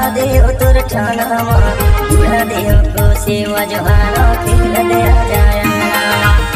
महादेव तुर ठाना देव को सेवा जोहाना खेल दे जाया।